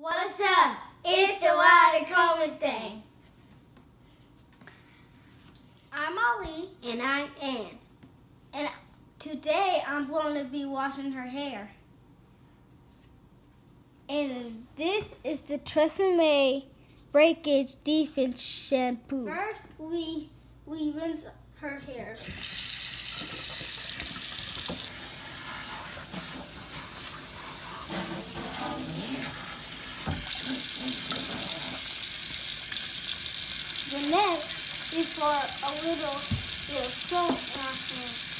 What's up? It's the Wilder Coleman Thing. I'm Ali. And I'm Ann. And today I'm going to be washing her hair. And this is the Tresemme Breakage Defense Shampoo. First, we we rinse her hair. The next is for a little, little soap in our hair.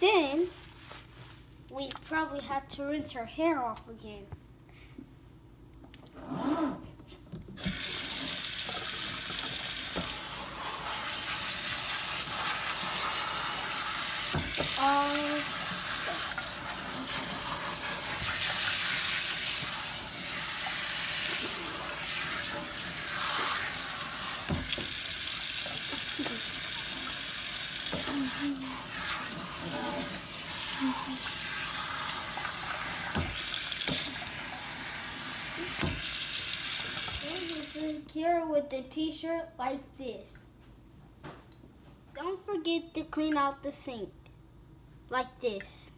Then we probably have to rinse her hair off again. Um, secure with the t-shirt like this. Don't forget to clean out the sink like this.